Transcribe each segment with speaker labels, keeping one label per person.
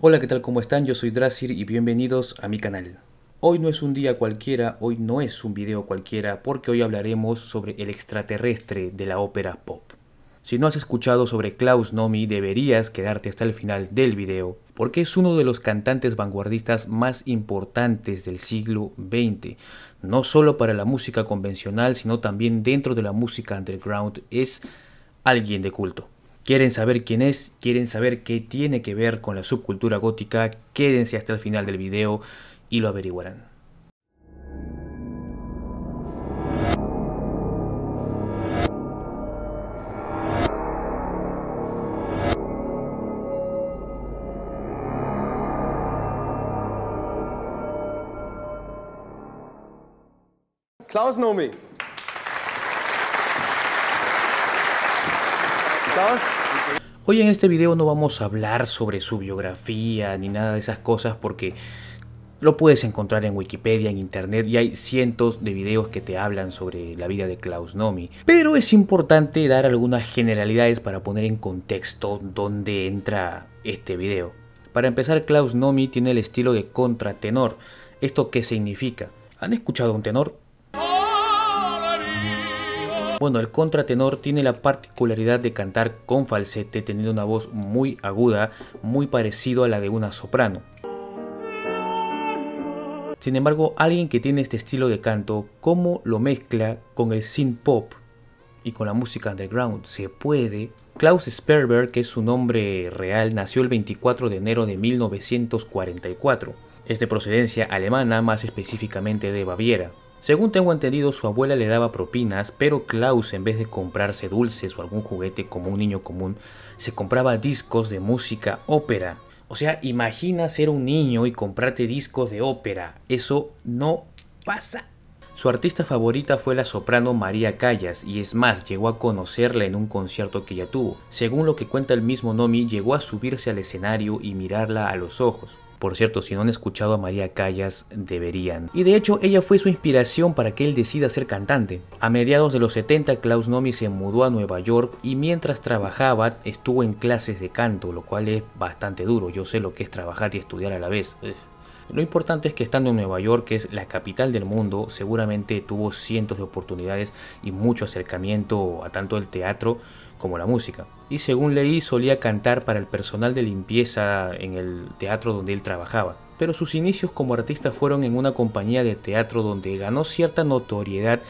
Speaker 1: Hola, ¿qué tal? ¿Cómo están? Yo soy Drasir y bienvenidos a mi canal. Hoy no es un día cualquiera, hoy no es un video cualquiera, porque hoy hablaremos sobre el extraterrestre de la ópera pop. Si no has escuchado sobre Klaus Nomi, deberías quedarte hasta el final del video, porque es uno de los cantantes vanguardistas más importantes del siglo XX. No solo para la música convencional, sino también dentro de la música underground, es alguien de culto. ¿Quieren saber quién es? ¿Quieren saber qué tiene que ver con la subcultura gótica? Quédense hasta el final del video y lo averiguarán.
Speaker 2: Klaus Nomi.
Speaker 1: Hoy en este video no vamos a hablar sobre su biografía ni nada de esas cosas porque lo puedes encontrar en Wikipedia, en internet y hay cientos de videos que te hablan sobre la vida de Klaus Nomi. Pero es importante dar algunas generalidades para poner en contexto dónde entra este video. Para empezar, Klaus Nomi tiene el estilo de contratenor. ¿Esto qué significa? ¿Han escuchado un tenor? Bueno, el contratenor tiene la particularidad de cantar con falsete teniendo una voz muy aguda, muy parecido a la de una soprano. Sin embargo, alguien que tiene este estilo de canto, ¿cómo lo mezcla con el synth pop y con la música underground? ¿Se puede? Klaus Sperber, que es su nombre real, nació el 24 de enero de 1944. Es de procedencia alemana, más específicamente de Baviera. Según tengo entendido, su abuela le daba propinas, pero Klaus, en vez de comprarse dulces o algún juguete como un niño común, se compraba discos de música ópera. O sea, imagina ser un niño y comprarte discos de ópera. Eso no pasa. Su artista favorita fue la soprano María Callas y es más, llegó a conocerla en un concierto que ella tuvo. Según lo que cuenta el mismo Nomi, llegó a subirse al escenario y mirarla a los ojos. Por cierto, si no han escuchado a María Callas, deberían. Y de hecho, ella fue su inspiración para que él decida ser cantante. A mediados de los 70, Klaus Nomi se mudó a Nueva York y mientras trabajaba estuvo en clases de canto, lo cual es bastante duro. Yo sé lo que es trabajar y estudiar a la vez. Lo importante es que estando en Nueva York, que es la capital del mundo, seguramente tuvo cientos de oportunidades y mucho acercamiento a tanto el teatro como la música. Y según leí, solía cantar para el personal de limpieza en el teatro donde él trabajaba. Pero sus inicios como artista fueron en una compañía de teatro donde ganó cierta notoriedad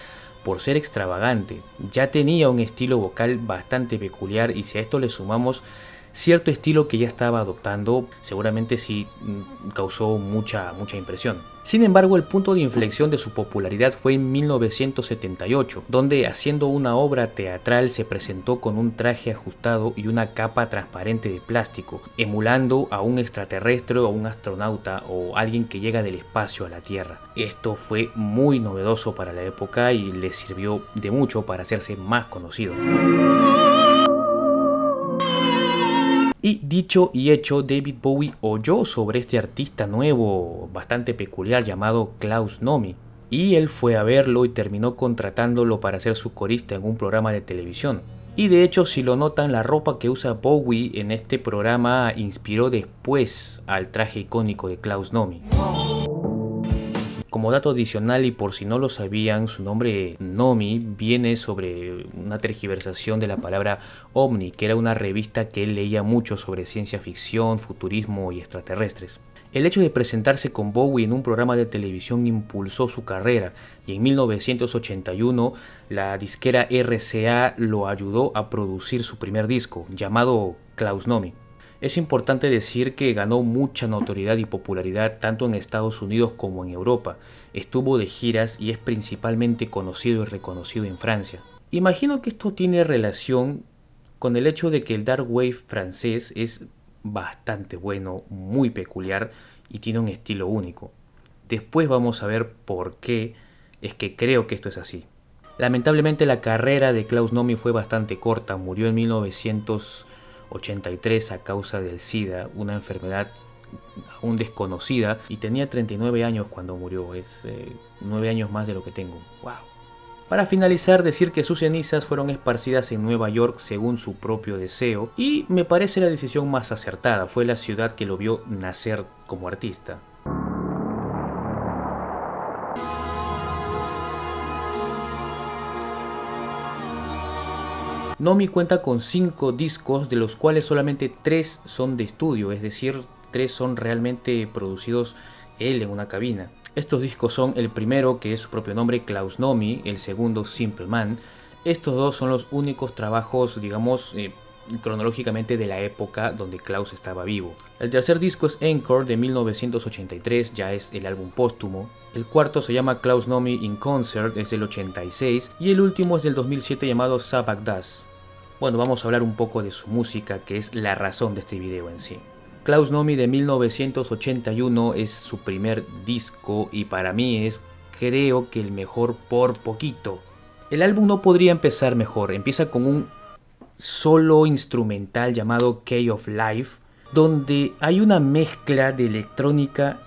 Speaker 1: por ser extravagante. Ya tenía un estilo vocal bastante peculiar y si a esto le sumamos cierto estilo que ya estaba adoptando, seguramente sí mm, causó mucha, mucha impresión. Sin embargo, el punto de inflexión de su popularidad fue en 1978, donde haciendo una obra teatral se presentó con un traje ajustado y una capa transparente de plástico, emulando a un extraterrestre o un astronauta o alguien que llega del espacio a la Tierra. Esto fue muy novedoso para la época y le sirvió de mucho para hacerse más conocido. Dicho y hecho, David Bowie oyó sobre este artista nuevo, bastante peculiar, llamado Klaus Nomi. Y él fue a verlo y terminó contratándolo para ser su corista en un programa de televisión. Y de hecho, si lo notan, la ropa que usa Bowie en este programa inspiró después al traje icónico de Klaus Nomi. Como dato adicional y por si no lo sabían, su nombre Nomi viene sobre una tergiversación de la palabra Omni, que era una revista que él leía mucho sobre ciencia ficción, futurismo y extraterrestres. El hecho de presentarse con Bowie en un programa de televisión impulsó su carrera y en 1981 la disquera RCA lo ayudó a producir su primer disco, llamado Klaus Nomi. Es importante decir que ganó mucha notoriedad y popularidad tanto en Estados Unidos como en Europa. Estuvo de giras y es principalmente conocido y reconocido en Francia. Imagino que esto tiene relación con el hecho de que el dark wave francés es bastante bueno, muy peculiar y tiene un estilo único. Después vamos a ver por qué es que creo que esto es así. Lamentablemente la carrera de Klaus Nomi fue bastante corta, murió en 1900 83 a causa del SIDA, una enfermedad aún desconocida, y tenía 39 años cuando murió, es eh, 9 años más de lo que tengo. ¡Wow! Para finalizar, decir que sus cenizas fueron esparcidas en Nueva York según su propio deseo y me parece la decisión más acertada, fue la ciudad que lo vio nacer como artista. Nomi cuenta con 5 discos, de los cuales solamente 3 son de estudio, es decir, 3 son realmente producidos él en una cabina. Estos discos son el primero, que es su propio nombre, Klaus Nomi, el segundo, Simple Man. Estos dos son los únicos trabajos, digamos, eh, cronológicamente de la época donde Klaus estaba vivo. El tercer disco es Encore de 1983, ya es el álbum póstumo. El cuarto se llama Klaus Nomi in Concert, es del 86. Y el último es del 2007 llamado Sabak Das. Bueno, vamos a hablar un poco de su música, que es la razón de este video en sí. Klaus Nomi de 1981 es su primer disco y para mí es creo que el mejor por poquito. El álbum no podría empezar mejor, empieza con un solo instrumental llamado Key of Life, donde hay una mezcla de electrónica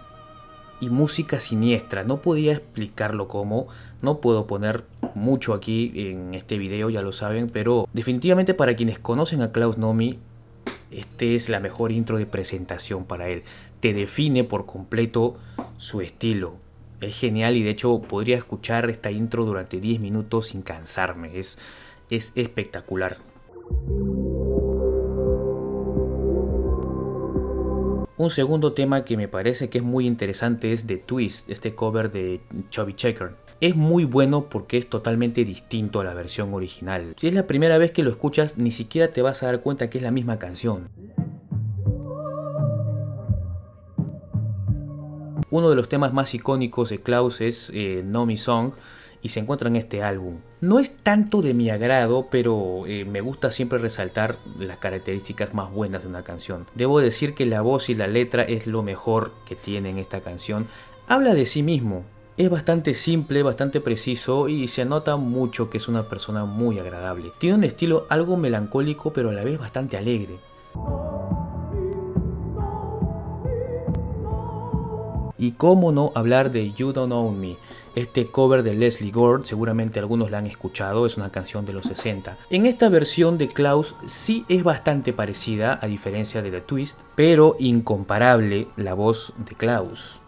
Speaker 1: y música siniestra. No podía explicarlo cómo, no puedo poner mucho aquí en este video, ya lo saben, pero definitivamente para quienes conocen a Klaus Nomi, este es la mejor intro de presentación para él. Te define por completo su estilo. Es genial y de hecho podría escuchar esta intro durante 10 minutos sin cansarme. Es, es espectacular. Un segundo tema que me parece que es muy interesante es The Twist, este cover de Chubby Checker. Es muy bueno porque es totalmente distinto a la versión original. Si es la primera vez que lo escuchas, ni siquiera te vas a dar cuenta que es la misma canción. Uno de los temas más icónicos de Klaus es eh, No Me Song, y se encuentra en este álbum. No es tanto de mi agrado, pero eh, me gusta siempre resaltar las características más buenas de una canción. Debo decir que la voz y la letra es lo mejor que tiene en esta canción. Habla de sí mismo. Es bastante simple, bastante preciso y se nota mucho que es una persona muy agradable. Tiene un estilo algo melancólico pero a la vez bastante alegre. Y cómo no hablar de You Don't Own Me, este cover de Leslie Gore, seguramente algunos la han escuchado, es una canción de los 60. En esta versión de Klaus sí es bastante parecida, a diferencia de The Twist, pero incomparable la voz de Klaus.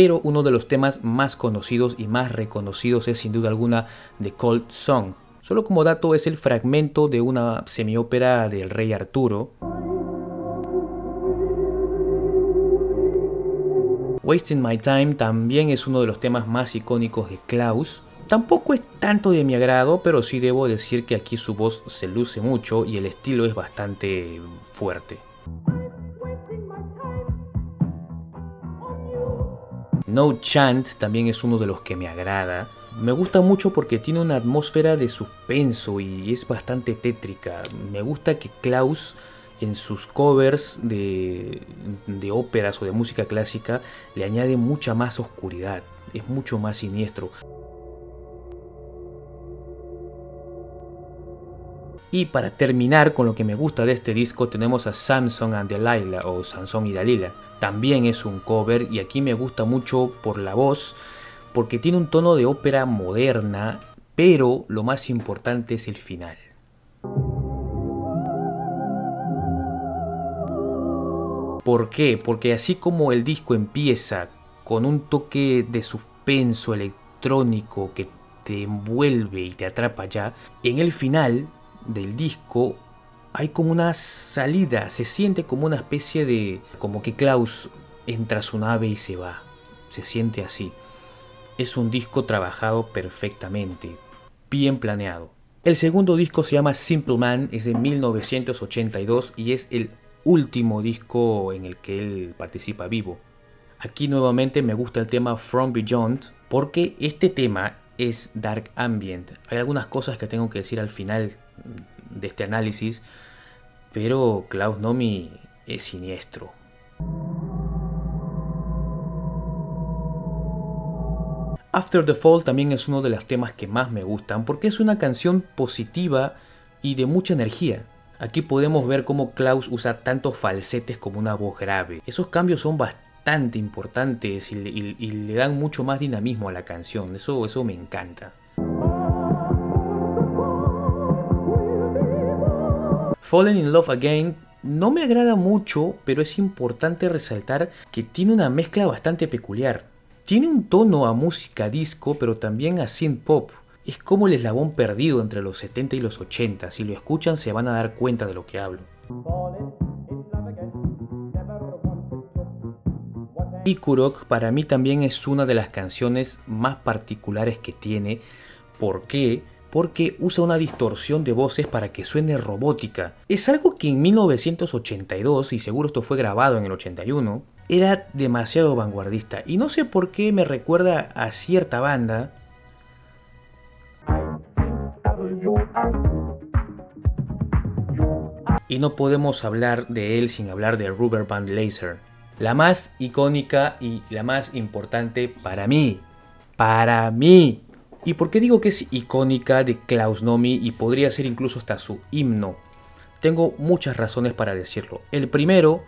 Speaker 1: Pero uno de los temas más conocidos y más reconocidos es sin duda alguna The Cold Song. Solo como dato es el fragmento de una semiópera del rey Arturo, Wasting My Time también es uno de los temas más icónicos de Klaus. Tampoco es tanto de mi agrado, pero sí debo decir que aquí su voz se luce mucho y el estilo es bastante fuerte. No Chant también es uno de los que me agrada. Me gusta mucho porque tiene una atmósfera de suspenso y es bastante tétrica. Me gusta que Klaus en sus covers de, óperas o de música clásica le añade mucha más oscuridad, es mucho más siniestro. Para terminar con lo que me gusta de este disco tenemos a Samson and Delilah o Samson y Dalila. También es un cover y aquí me gusta mucho por la voz porque tiene un tono de ópera moderna, pero lo más importante es el final. ¿Por qué? Porque así como el disco empieza con un toque de suspenso electrónico que te envuelve y te atrapa ya, en el final del disco hay como una salida, se siente como una especie de... como que Klaus entra a su nave y se va, se siente así. Es un disco trabajado perfectamente, bien planeado. El segundo disco se llama Simple Man, es de 1982 y es el último disco en el que él participa vivo. Aquí nuevamente me gusta el tema From Beyond porque este tema es dark ambient. Hay algunas cosas que tengo que decir al final de este análisis, pero Klaus Nomi es siniestro. After the Fall también es uno de los temas que más me gustan porque es una canción positiva y de mucha energía. Aquí podemos ver cómo Klaus usa tantos falsetes como una voz grave. Esos cambios son bastante importantes y, le dan mucho más dinamismo a la canción. Eso, eso me encanta. Fallen in Love Again no me agrada mucho, pero es importante resaltar que tiene una mezcla bastante peculiar. Tiene un tono a música disco, pero también a synth pop. Es como el eslabón perdido entre los 70 y los 80. Si lo escuchan se van a dar cuenta de lo que hablo. Ikurok para mí también es una de las canciones más particulares que tiene. ¿Por qué? Porque usa una distorsión de voces para que suene robótica. Es algo que en 1982, y seguro esto fue grabado en el 81, era demasiado vanguardista. Y no sé por qué me recuerda a cierta banda. Y no podemos hablar de él sin hablar de Rubber Band Laser la más icónica y la más importante para mí. Para mí. ¿Y por qué digo que es icónica de Klaus Nomi y podría ser incluso hasta su himno? Tengo muchas razones para decirlo. El primero,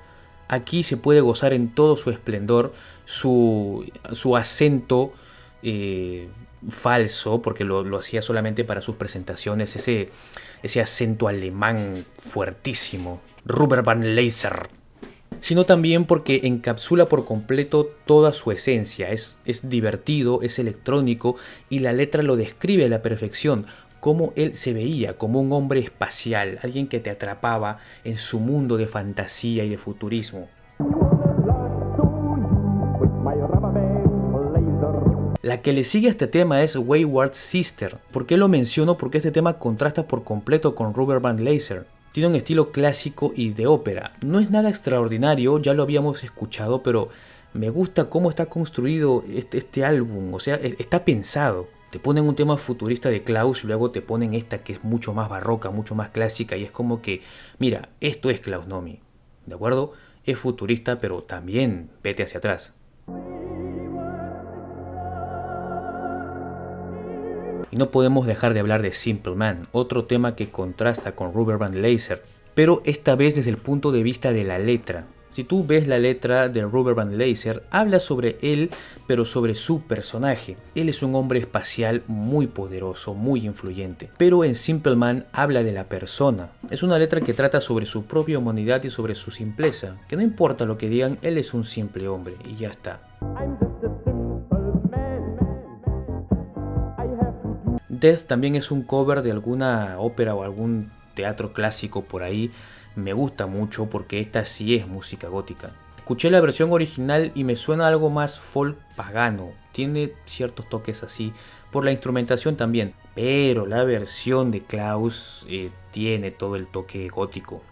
Speaker 1: aquí se puede gozar en todo su esplendor su, su acento eh, falso, porque lo, hacía solamente para sus presentaciones, ese, ese acento alemán fuertísimo. Rubber Van Laser sino también porque encapsula por completo toda su esencia. Es, es divertido, es electrónico y la letra lo describe a la perfección, cómo él se veía como un hombre espacial, alguien que te atrapaba en su mundo de fantasía y de futurismo. La que le sigue a este tema es Wayward Sister. ¿Por qué lo menciono? Porque este tema contrasta por completo con Rubber Band Laser. Tiene un estilo clásico y de ópera. No es nada extraordinario, ya lo habíamos escuchado, pero me gusta cómo está construido este, este álbum. O sea, e, está pensado. Te ponen un tema futurista de Klaus y luego te ponen esta que es mucho más barroca, mucho más clásica y es como que, mira, esto es Klaus Nomi. ¿De acuerdo? Es futurista, pero también vete hacia atrás. Y no podemos dejar de hablar de Simple Man, otro tema que contrasta con Rubber Band Laser, pero esta vez desde el punto de vista de la letra. Si tú ves la letra de Rubber Band Laser, habla sobre él, pero sobre su personaje. Él es un hombre espacial muy poderoso, muy influyente. Pero en Simple Man habla de la persona. Es una letra que trata sobre su propia humanidad y sobre su simpleza. Que no importa lo que digan, él es un simple hombre y ya está. Death también es un cover de alguna ópera o algún teatro clásico por ahí. Me gusta mucho porque esta sí es música gótica. Escuché la versión original y me suena algo más folk pagano. Tiene ciertos toques así por la instrumentación también. Pero la versión de Klaus eh, tiene todo el toque gótico.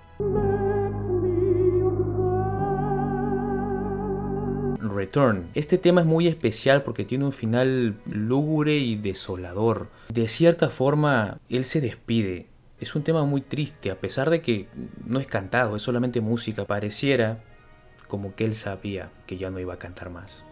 Speaker 1: Este tema es muy especial porque tiene un final lúgubre y desolador. De cierta forma, él se despide. Es un tema muy triste, a pesar de que no es cantado, es solamente música. Pareciera como que él sabía que ya no iba a cantar más.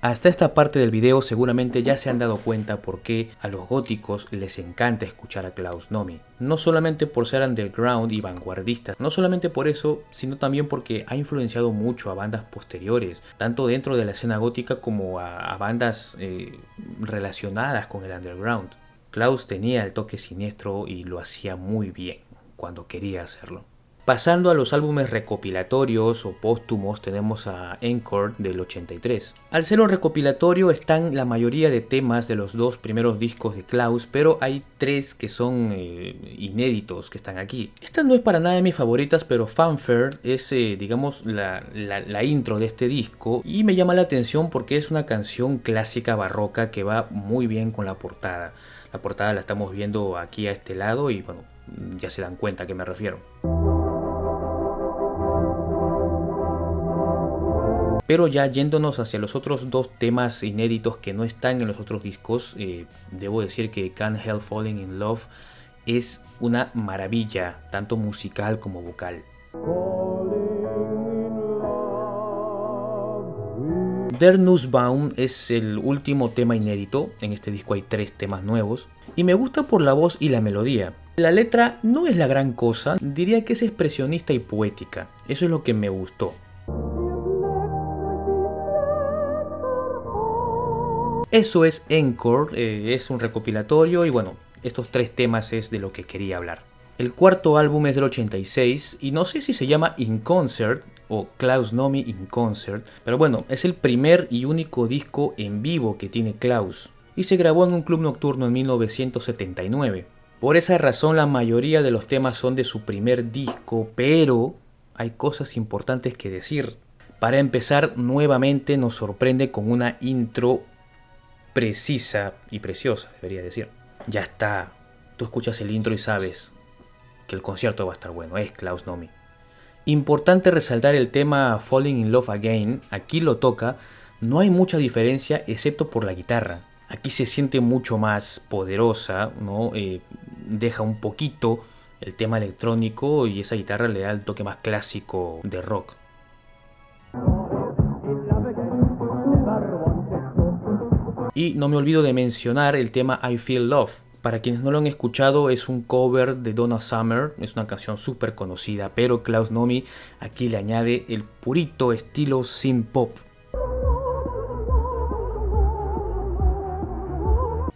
Speaker 1: Hasta esta parte del video seguramente ya se han dado cuenta por qué a los góticos les encanta escuchar a Klaus Nomi. No solamente por ser underground y vanguardistas, no solamente por eso, sino también porque ha influenciado mucho a bandas posteriores, tanto dentro de la escena gótica como a, bandas eh, relacionadas con el underground. Klaus tenía el toque siniestro y lo hacía muy bien cuando quería hacerlo. Pasando a los álbumes recopilatorios o póstumos tenemos a Encore del 83. Al ser un recopilatorio están la mayoría de temas de los dos primeros discos de Klaus, pero hay tres que son eh, inéditos que están aquí. Esta no es para nada de mis favoritas, pero Fanfare es eh, digamos la, la intro de este disco y me llama la atención porque es una canción clásica barroca que va muy bien con la portada. La portada la estamos viendo aquí a este lado y bueno, ya se dan cuenta a qué me refiero. Pero ya yéndonos hacia los otros dos temas inéditos que no están en los otros discos, eh, debo decir que Can't Help Falling in Love es una maravilla, tanto musical como vocal. Der Nussbaum es el último tema inédito, en este disco hay tres temas nuevos, y me gusta por la voz y la melodía. La letra no es la gran cosa, diría que es expresionista y poética, eso es lo que me gustó. Eso es Encore, eh, es un recopilatorio y bueno, estos tres temas es de lo que quería hablar. El cuarto álbum es del 86 y no sé si se llama In Concert o Klaus Nomi In Concert, pero bueno, es el primer y único disco en vivo que tiene Klaus y se grabó en un club nocturno en 1979. Por esa razón la mayoría de los temas son de su primer disco, pero hay cosas importantes que decir. Para empezar, nuevamente nos sorprende con una intro precisa y preciosa, debería decir. Ya está, tú escuchas el intro y sabes que el concierto va a estar bueno, es Klaus Nomi. Importante resaltar el tema Falling in Love Again, aquí lo toca, no hay mucha diferencia excepto por la guitarra. Aquí se siente mucho más poderosa, ¿no? Eh, deja un poquito el tema electrónico y esa guitarra le da el toque más clásico de rock. Y no me olvido de mencionar el tema I Feel Love. Para quienes no lo han escuchado, es un cover de Donna Summer, es una canción súper conocida, pero Klaus Nomi aquí le añade el purito estilo synth pop.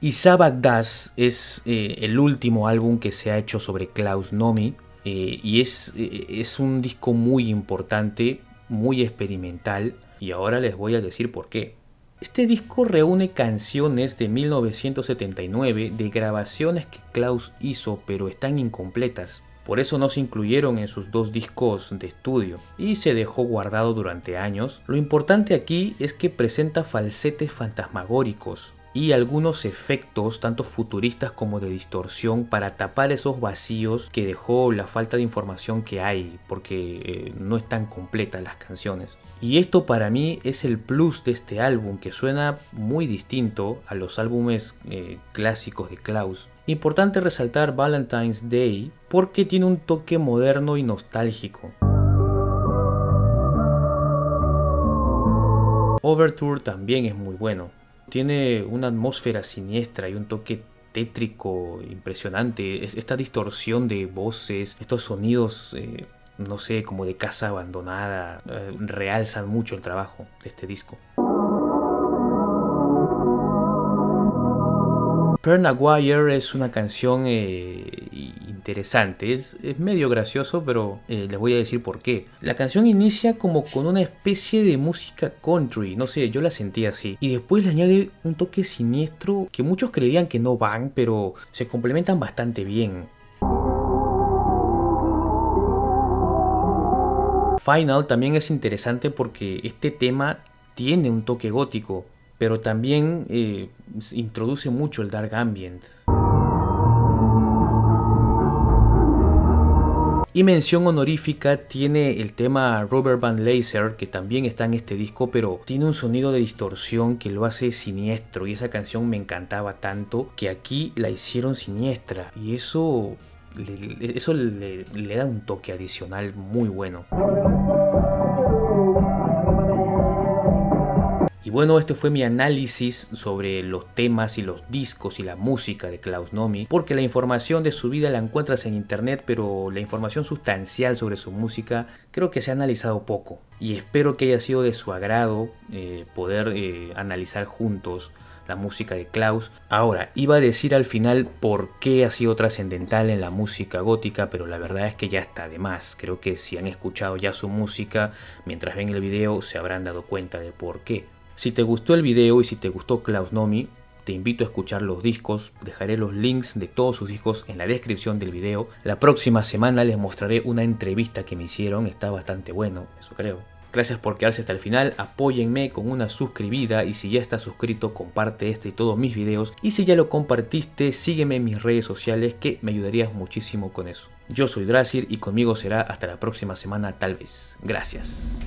Speaker 1: Y Das es eh, el último álbum que se ha hecho sobre Klaus Nomi eh, y es, eh, es un disco muy importante, muy experimental y ahora les voy a decir por qué. Este disco reúne canciones de 1979 de grabaciones que Klaus hizo pero están incompletas. Por eso no se incluyeron en sus dos discos de estudio y se dejó guardado durante años. Lo importante aquí es que presenta falsetes fantasmagóricos, y algunos efectos tanto futuristas como de distorsión para tapar esos vacíos que dejó la falta de información que hay porque eh, no están completas las canciones. Y esto para mí es el plus de este álbum que suena muy distinto a los álbumes eh, clásicos de Klaus. Importante resaltar Valentine's Day porque tiene un toque moderno y nostálgico. Overture también es muy bueno tiene una atmósfera siniestra y un toque tétrico impresionante. esta distorsión de voces, estos sonidos, eh, no sé, como de casa abandonada, eh, realzan mucho el trabajo de este disco. Pearl Aguirre es una canción eh, Es, medio gracioso, pero eh, les voy a decir por qué. La canción inicia como con una especie de música country, no sé, yo la sentí así. Y después le añade un toque siniestro que muchos creerían que no van, pero se complementan bastante bien. Final también es interesante porque este tema tiene un toque gótico, pero también eh, introduce mucho el dark ambient. Y mención honorífica tiene el tema Robert Van Laser, que también está en este disco, pero tiene un sonido de distorsión que lo hace siniestro. Y esa canción me encantaba tanto que aquí la hicieron siniestra. Y eso, eso le da un toque adicional muy bueno. Bueno, este fue mi análisis sobre los temas y los discos y la música de Klaus Nomi, porque la información de su vida la encuentras en internet, pero la información sustancial sobre su música creo que se ha analizado poco. Y espero que haya sido de su agrado eh, poder eh, analizar juntos la música de Klaus. Ahora, iba a decir al final por qué ha sido trascendental en la música gótica, pero la verdad es que ya está de más. Creo que si han escuchado ya su música mientras ven el video se habrán dado cuenta de por qué. Si te gustó el video y si te gustó Klaus Nomi, te invito a escuchar los discos, dejaré los links de todos sus discos en la descripción del video. La próxima semana les mostraré una entrevista que me hicieron, está bastante bueno, eso creo. Gracias por quedarse hasta el final, apóyenme con una suscribida y si ya estás suscrito comparte este y todos mis videos y si ya lo compartiste sígueme en mis redes sociales que me ayudarías muchísimo con eso. Yo soy Drasir y conmigo será hasta la próxima semana tal vez. Gracias.